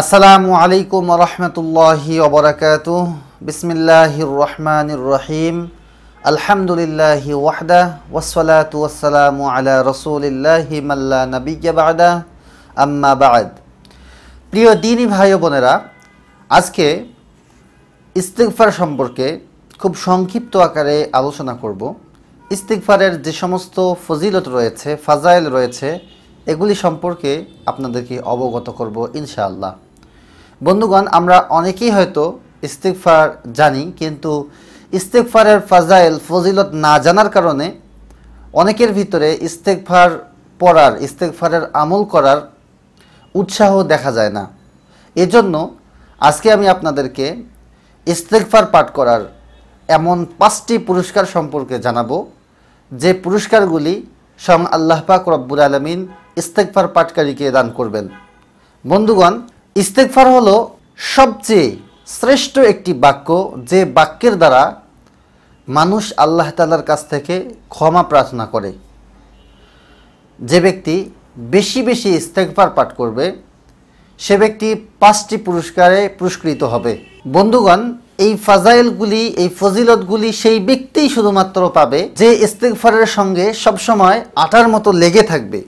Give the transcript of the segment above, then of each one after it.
আসসালামু আলাইকুম রহমতুল্লাহি ওবরাকাত বিসমিল্লাহির রহমানির রহিম। আলহামদুলিল্লাহি ওয়াহদা ওয়াসসালাতু ওয়াসসালামু আলা রসুলিল্লাহি মাল্লা নবিয়্যা বাদা। আম্মা বাদ। প্রিয় দিনী ভাই বোনেরা, আজকে ইস্তিগফার সম্পর্কে খুব সংক্ষিপ্ত আকারে আলোচনা করব। ইস্তিগফারের যে সমস্ত ফজিলত রয়েছে, ফাজাইল রয়েছে, এগুলি সম্পর্কে আপনাদেরকে অবগত করব ইনশাআল্লাহ। বন্ধুগণ, আমরা অনেকেই হয়তো ইস্তিগফার জানি, কিন্তু ইস্তেকফারের ফাজাইল, ফজিলত না জানার কারণে অনেকের ভিতরে ইস্তেকফার পড়ার ইস্তেকফারের আমল করার উৎসাহ দেখা যায় না। এজন্য আজকে আমি আপনাদেরকে ইস্তেকফার পাঠ করার এমন পাঁচটি পুরস্কার সম্পর্কে জানাব, যে পুরস্কারগুলি স্বয়ং আল্লাহ পাক রব্বুল আলমিন ইস্তেকফার পাটকারীকে দান করবেন। বন্ধুগণ ইস্তেকফার হলো সবচেয়ে শ্রেষ্ঠ একটি বাক্য, যে বাক্যের দ্বারা মানুষ আল্লাহ তালার কাছ থেকে ক্ষমা প্রার্থনা করে। যে ব্যক্তি বেশি বেশি ইস্তেকফার পাঠ করবে, সে ব্যক্তি পাঁচটি পুরস্কারে পুরস্কৃত হবে। বন্ধুগণ এই ফাজাইলগুলি, এই ফজিলতগুলি সেই ব্যক্তিই শুধুমাত্র পাবে যে ইস্তেকফারের সঙ্গে সবসময় আটার মতো লেগে থাকবে।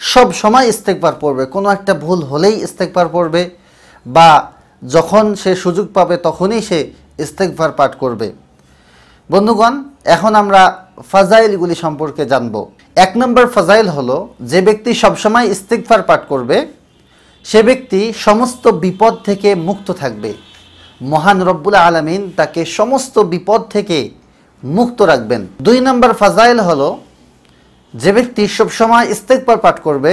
সব সময় ইস্তেকবার পড়বে। কোনো একটা ভুল হলেই ইস্তেকবার পড়বে বা যখন সে সুযোগ পাবে তখনই সে ইস্তেকবার পাঠ করবে। বন্ধুগণ, এখন আমরা ফাজাইলগুলি সম্পর্কে জানব। এক নম্বর ফাজাইল হলো, যে ব্যক্তি সবসময় ইস্তেকফার পাঠ করবে, সে ব্যক্তি সমস্ত বিপদ থেকে মুক্ত থাকবে। মহান রব্বুল আলমিন তাকে সমস্ত বিপদ থেকে মুক্ত রাখবেন। দুই নম্বর ফাজাইল হলো, যে ব্যক্তি সবসময় ইস্তেকবার পাঠ করবে,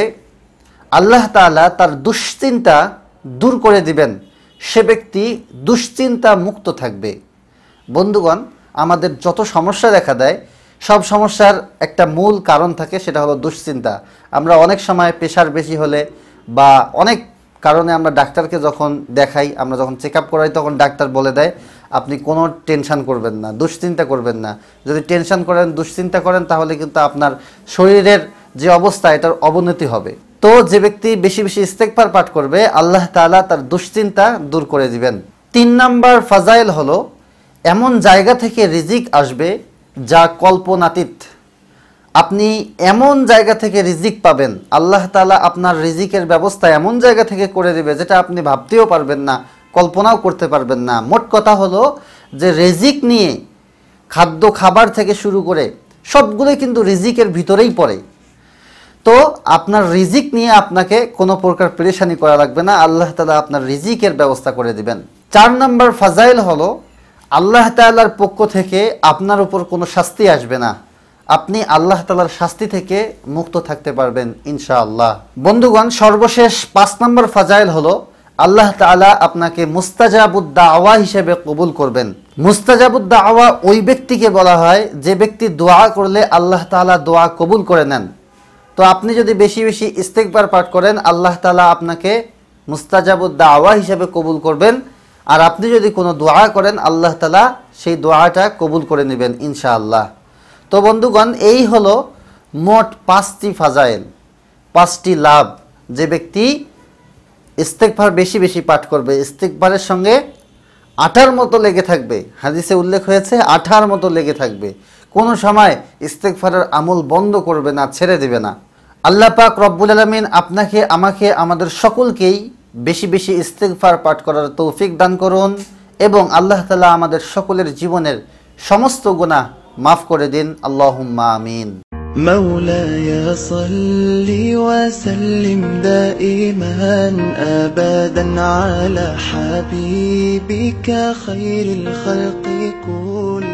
আল্লাহ তালা তার দুশ্চিন্তা দূর করে দিবেন। সে ব্যক্তি দুশ্চিন্তা মুক্ত থাকবে। বন্ধুগণ, আমাদের যত সমস্যা দেখা দেয়, সব সমস্যার একটা মূল কারণ থাকে, সেটা হলো দুশ্চিন্তা। আমরা অনেক সময় প্রেশার বেশি হলে বা অনেক কারণে আমরা ডাক্তারকে যখন দেখাই, আমরা যখন চেক আপ করাই, তখন ডাক্তার বলে দেয়, আপনি কোনো টেনশন করবেন না, দুশ্চিন্তা করবেন না। যদি টেনশন করেন, দুশ্চিন্তা করেন, তাহলে কিন্তু আপনার শরীরের যে অবস্থা, এটার অবনতি হবে। তো যে ব্যক্তি বেশি বেশি ইস্তেকবার পাঠ করবে, আল্লাহ তালা তার দুশ্চিন্তা দূর করে দিবেন। তিন নাম্বার ফাজাইল হলো, এমন জায়গা থেকে রিজিক আসবে যা কল্পনাতীত। আপনি এমন জায়গা থেকে রিজিক পাবেন। আল্লাহ তালা আপনার রিজিকের ব্যবস্থা এমন জায়গা থেকে করে দেবে যেটা আপনি ভাবতেও পারবেন না, কল্পনাও করতে পারবেন না। মোট কথা হলো যে রিজিক নিয়ে খাদ্য খাবার থেকে শুরু করে সবগুলোই কিন্তু রিজিকের ভিতরেই পড়ে। তো আপনার রিজিক নিয়ে আপনাকে কোনো প্রকার পরেশানি করা লাগবে না। আল্লাহ তালা আপনার রিজিকের ব্যবস্থা করে দিবেন। চার নম্বর ফাজাইল হলো, আল্লাহ তাল্লার পক্ষ থেকে আপনার উপর কোনো শাস্তি আসবে না। আপনি আল্লাহ তালার শাস্তি থেকে মুক্ত থাকতে পারবেন, ইনশাআল্লাহ। বন্ধুগণ, সর্বশেষ পাঁচ নম্বর ফাজাইল হলো, আল্লাহ তালা আপনাকে মুস্তাজাবুদ্দা আওয়া হিসেবে কবুল করবেন। মুস্তাজাবুদ্দা আওয়া ওই ব্যক্তিকে বলা হয় যে ব্যক্তি দোয়া করলে আল্লাহ তালা দোয়া কবুল করে নেন। তো আপনি যদি বেশি বেশি ইস্তেকবার পাঠ করেন, আল্লাহ তালা আপনাকে মুস্তাজাবুদ্দা আওয়া হিসেবে কবুল করবেন। আর আপনি যদি কোনো দোয়া করেন, আল্লাহ তালা সেই দোয়াটা কবুল করে নেবেন, ইনশাআল্লাহ। তো বন্ধুগণ, এই হলো মোট পাঁচটি ফাজাইল, পাঁচটি লাভ। যে ব্যক্তি ইস্তেকভার বেশি বেশি পাঠ করবে ইস্তেকভারের সঙ্গে আঠার মতো লেগে থাকবে। হাদিসে উল্লেখ হয়েছে, আঠার মতো লেগে থাকবে। কোনো সময় ইস্তেকফারের আমল বন্ধ করবে না, ছেড়ে দেবে না। আল্লাহ পাক রব্বুল আলমিন আপনাকে, আমাকে, আমাদের সকলকেই বেশি বেশি ইস্তেকফার পাঠ করার তৌফিক দান করুন এবং আল্লাহ তালা আমাদের সকলের জীবনের সমস্ত গুণা মাফ করে দিন আল্লাহুম্মা আমিন مولاي صل وسلم دائما ابدا على حبيبك خير الخلق كل